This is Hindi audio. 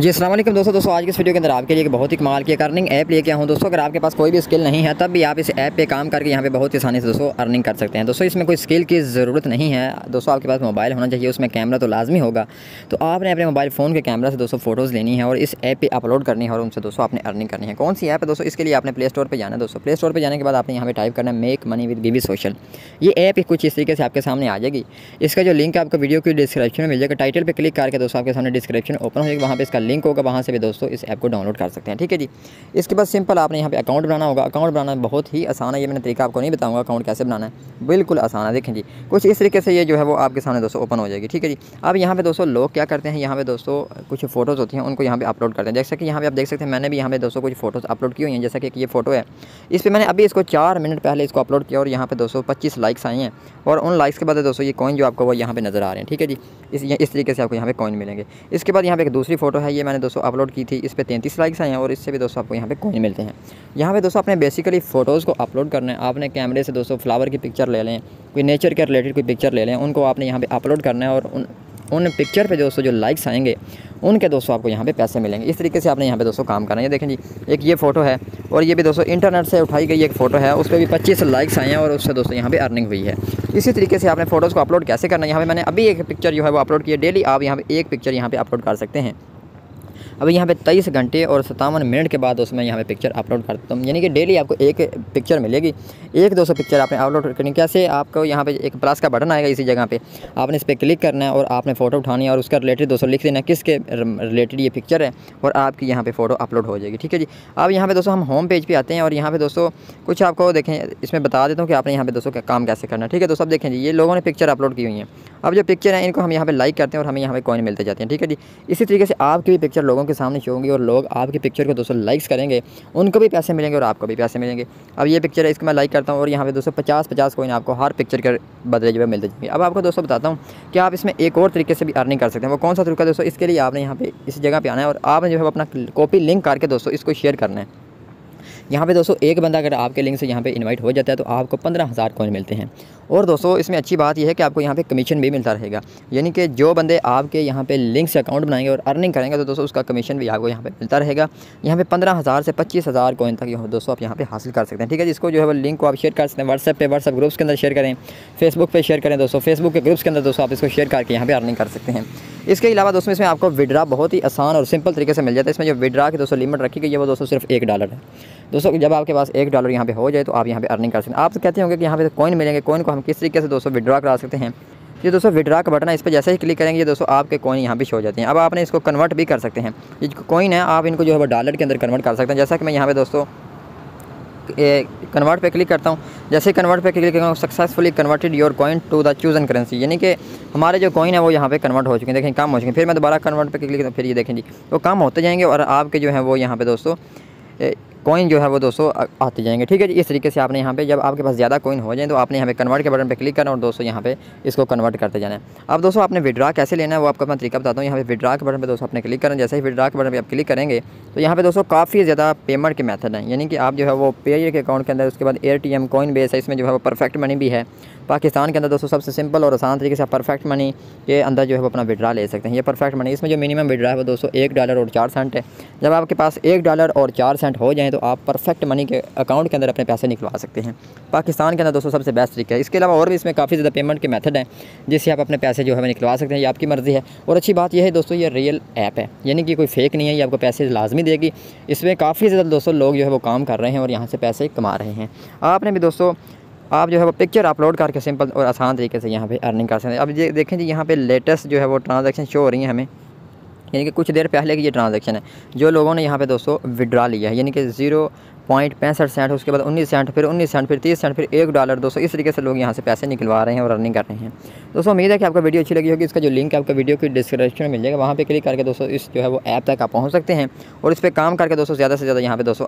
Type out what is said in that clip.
जी असल दोस्तों दोस्तों, आज की इस वीडियो के अंदर आपके लिए बहुत ही कमाल की अर्निंग ऐप लेके हूँ दोस्तों, अगर आपके पास कोई भी स्किल नहीं है, तब भी आप इस ऐप पे काम करके यहाँ पे बहुत ही आसानी से, दोस्तों अर्निंग कर सकते हैं। दोस्तों, इसमें कोई स्किल की ज़रूरत नहीं है। दोस्तों, आपके पास मोबाइल होना चाहिए, उसमें कैमरा तो लाजमी होगा। तो आपने अपने मोबाइल फ़ोन के कैमरा से, दोस्तों फ़ोटोज़ लेनी है और इस ऐप पर अपलोड करनी है और उनसे, दोस्तों, आपने अर्निंग करनी है। कौन सी ऐप है? दोस्तों, इसके लिए आपने प्ले स्टोर पर जाना है, दोस्तों। प्ले स्टोर पर जाने के बाद आपने यहाँ पर टाइप करना है make money with BB social ये ऐप कुछ इस तरीके से आपके सामने आ जाएगी। इसका जो लिंक है आपको वीडियो की डिस्क्रिप्शन में मिल जाएगा। टाइटल पर क्लिक करके, दोस्तों, आपके सामने डिस्क्रिप्शन ओपन हो जाएगा। वहाँ पर इसका लिंक होगा वहाँ से भी दोस्तों इस ऐप को डाउनलोड कर सकते हैं ठीक है जी इसके बाद सिंपल आपने यहाँ पे अकाउंट बनाना होगा अकाउंट बनाना बहुत ही आसान है ये मैंने तरीका आपको नहीं बताऊँगा अकाउंट कैसे बनाना है बिल्कुल आसान है देखें जी कुछ इस तरीके से ये जो है वो आपके सामने दोस्तों ओपन हो जाएगी ठीक है जी अब यहाँ पे दोस्तों लोग क्या करते हैं यहाँ पे दोस्तों कुछ फ़ोटोज़ होती हैं उनको यहाँ पे अपलोड करते हैं जैसे कि यहाँ पे आप देख सकते हैं मैंने भी यहाँ पे दोस्तों कुछ फ़ोटोज़ अपलोड की हुई हैं जैसा कि ये फ़ोटो है इस पर मैंने अभी इसको चार मिनट पहले इसको अपलोड किया और यहाँ पे दोस्तों पच्चीस लाइक्स आई हैं और उन लाइक्स के बाद दोस्तों ये कॉइन जो आपको वो यहाँ पर नज़र आ रहे हैं ठीक है जी इस इस तरीके से आपको यहाँ पे कॉइन मिलेंगे इसके बाद यहाँ पे एक दूसरी फ़ोटो है ये मैंने दोस्तों अपलोड की थी, इस पर तैंतीस लाइक्स आए हैं और इससे भी दोस्तों आपको यहाँ पे कॉइन मिलते हैं। यहाँ पे दोस्तों अपने बेसिकली फ़ोटोज़ को अपलोड करना है। आपने कैमरे से दोस्तों फ्लावर की पिक्चर ले लें, कोई नेचर के रिलेटेड कोई पिक्चर ले लें, उनको आपने यहाँ पे अपलोड करना है और उन उन पिक्चर पे दोस्तों जो लाइक्स आएँगे, उनके दोस्तों आपको यहाँ पे पैसे मिलेंगे। इस तरीके से आपने यहाँ पे दोस्तों काम करना है। देखें जी, एक ये फ़ोटो है और ये भी दोस्तों इंटरनेट से उठाई गई एक फ़ोटो है, उस पर भी पच्चीस लाइक्स आए हैं और उससे दोस्तों यहाँ पे अर्निंग हुई है। इसी तरीके से आपने फ़ोटोज़ को अपलोड कैसे करना है? यहाँ पे मैंने अभी एक पिक्चर जो है वो अपलोड किया डेली आप यहाँ पे एक पिक्चर यहाँ पे अपलोड कर सकते हैं। अभी यहाँ पे तेईस घंटे और सत्तावन मिनट के बाद उसमें यहाँ पे पिक्चर अपलोड करता हूँ। यानी कि डेली आपको एक पिक्चर मिलेगी। एक दो सौ पिक्चर आपने अपलोड करनी। कैसे? आपको यहाँ पे एक प्लस का बटन आएगा इसी जगह पे। आपने इस पर क्लिक करना है और आपने फ़ोटो उठानी है और उसका रिलेटेड दोस्तों लिख देना किसके रिलेटेड ये पिक्चर है और आपकी यहाँ पर फ़ोटो अपलोड हो जाएगी। ठीक है जी? अब यहाँ पर दोस्तों हम होम पेज पर आते हैं और यहाँ पर दोस्तों कुछ आपको देखें, इसमें बता देता हूँ कि आपने यहाँ पर दोस्तों का काम कैसे करना ठीक है दोस्तों, अब देखें जी, ये लोगों ने पिक्चर अपलोड की हुई है। अब जो पिक्चर है, इनको हम यहाँ पे लाइक करते हैं और हमें यहाँ पे कॉइन मिलते जाते हैं, ठीक है जी? इसी तरीके से आपकी भी पिक्चर लोगों के सामने शो होंगी और लोग आपकी पिक्चर को दोस्तों लाइक्स करेंगे, उनको भी पैसे मिलेंगे और आपको भी पैसे मिलेंगे। अब ये पिक्चर है, इसको मैं लाइक करता हूँ और यहाँ पे दोस्तों पचास पचास कॉइन आपको हर पिक्चर के बदले जो है मिलते जाएँगे। अब आपको दोस्तों बताता हूँ कि आप इसमें एक और तरीके से भी अर्निंग कर सकते हैं। वो कौन सा तरीका दोस्तों? इसके लिए आपने यहाँ पे इस जगह पर आना है और आपने जो है अपना कॉपी लिंक करके दोस्तों इसको शेयर करना है। यहाँ पे दोस्तों, एक बंदा अगर आपके लिंक से यहाँ पे इनवाइट हो जाता है तो आपको पंद्रह हज़ार कॉइन मिलते हैं। और दोस्तों, इसमें अच्छी बात यह है कि आपको यहाँ पे कमीशन भी मिलता रहेगा। यानी कि जो बंदे आपके यहाँ पे लिंक से अकाउंट बनाएँगे और अर्निंग करेंगे तो दोस्तों, उसका कमीशन भी आपको यहाँ पे मिलता रहेगा। यहाँ पे पंद्रह हज़ार से पच्चीस हज़ार कॉइन तक दोस्तों आप यहाँ पे हासिल कर सकते हैं। ठीक है जिसको जो है वो लिंक को आप शेयर कर सकते हैं। व्हाट्सएप पर व्हाट्सएप ग्रुप्स के अंदर शेयर करें। फेसबुक पर शेयर करें दोस्तों। फेसबुक के ग्रुप्स के अंदर दोस्तों आप इसको शेयर करके यहाँ पर अर्निंग कर सकते हैं। इसके अलावा दोस्तों, इसमें आपको विड्रा बहुत ही आसान और सिंपल तरीके से मिल जाता है। इसमें जो विड्रा की दोस्तों लिमिट रखी गई है, वो दोस्तों सिर्फ़ एक डॉलर है। दोस्तों, जब आपके पास एक डॉलर यहाँ पे हो जाए तो आप यहाँ पे अर्निंग कर सकते हैं। आप तो कहते होंगे कि यहाँ पे कॉइन मिलेंगे कॉइन को हम किस तरीके से दोस्तों विड्रा करा सकते हैं? ये दोस्तों विड्रा का बटन है, इस पर जैसे ही क्लिक करेंगे, ये दोस्तों आपके कॉइन यहाँ पे शो हो जाते हैं। अब आपने इसको कन्वर्ट भी कर सकते हैं। ये कॉइन है, आप इनको जो है वो डॉलर के अंदर कन्वर्ट कर सकते हैं। जैसा कि मैं यहाँ पे दोस्तों कन्वर्ट पे क्लिक करता हूँ। जैसे कन्वर्ट पे क्लिक करता हूँ successfully converted your coin to the chosen currency यानी कि हमारे जो कॉइन है, वो यहाँ पे कन्वर्ट हो चुके हैं। देखें, कम हो चुके हैं। फिर मैं दोबारा कन्वर्ट पे क्लिक करता हूँ फिर ये देखें जी, वो कम होते जाएँगे और आपके जो है वो यहाँ पे दोस्तों कॉइन जो है वो दोस्तों आते जाएँगे। ठीक है जी, इस तरीके से आपने यहाँ पे जब आपके पास ज़्यादा कॉइन हो जाए तो आपने यहाँ पे कन्वर्ट के बटन पे क्लिक करना और दोस्तों यहाँ पे इसको कन्वर्ट करते जाना है। अब दोस्तों, आपने विड्रा कैसे लेना है, वो आपका मैं तरीका बताता हूँ। यहाँ पे विड्रा के बटन पे दोस्तों आपने क्लिक करना जैसे ही विड्रा के बटन पर आप क्लिक करेंगे तो यहाँ पे दोस्तों काफ़ी ज़्यादा पेमेंट के मेथड हैं। यानी कि आप जो है वो पे के अकाउंट के अंदर, उसके बाद air T M coin base है, इसमें जो है वो परफेक्ट मनी भी है। पाकिस्तान के अंदर दोस्तों सबसे सिंपल और आसान तरीके से आप परफेक्ट मनी के अंदर जो है वो अपना विड्रा ले सकते हैं। ये परफेक्ट मनी इसमें जो मिनिमम विड्रा है वो दोस्तों एक डॉलर और चार सेंट है। जब आपके पास एक डॉलर और चार सेंट हो जाए तो आप परफेक्ट मनी के अकाउंट के अंदर अपने पैसे निकलवा सकते हैं। पाकिस्तान के अंदर दोस्तों सबसे बेस्ट तरीका है। इसके अलावा और भी इसमें काफ़ी ज़्यादा पेमेंट के मेथड हैं, जिससे आप अपने पैसे जो है निकलवा सकते हैं। ये आपकी मर्ज़ी है। और अच्छी बात यह है दोस्तों, ये रियल ऐप है। यानी कि कोई फेक नहीं है, ये आपको पैसे लाजमी देगी। इसमें काफ़ी ज़्यादा दोस्तों लोग जो है वो काम कर रहे हैं और यहाँ से पैसे कमा रहे हैं। आपने भी दोस्तों, आप जो है वो पिक्चर अपलोड करके सिंपल और आसान तरीके से यहाँ पे अर्निंग कर सकते हैं। अब ये देखें जी, यहाँ पे लेटेस्ट जो है वो ट्रांजैक्शन शो हो रही हैं हमें। यानी कि कुछ देर पहले की ये ट्रांजेक्शन है। जो लोगों ने यहाँ पे दोस्तों विड्रा लिया है, यानी कि ज़ीरो पॉइंट पैंसठ सेंट उसके बाद उन्नीस सेंट फिर उन्नीस सेंट फिर तीस सेंट फिर एक डॉलर दोस्तों, इस तरीके से लोग यहाँ से पैसे निकलवा रहे हैं और अर्निंग कर रहे हैं। दोस्तों, उम्मीद है कि आपको वीडियो अच्छी लगी होगी। इसका जो लिंक है आपका वीडियो की डिस्क्रिप्शन में मिल जाएगा। वहाँ पर क्लिक करके दोस्तों इस जो है वो ऐप तक आप पहुँच सकते हैं और इस पर काम करके दोस्तों ज़्यादा से ज़्यादा यहाँ पर दोस्तों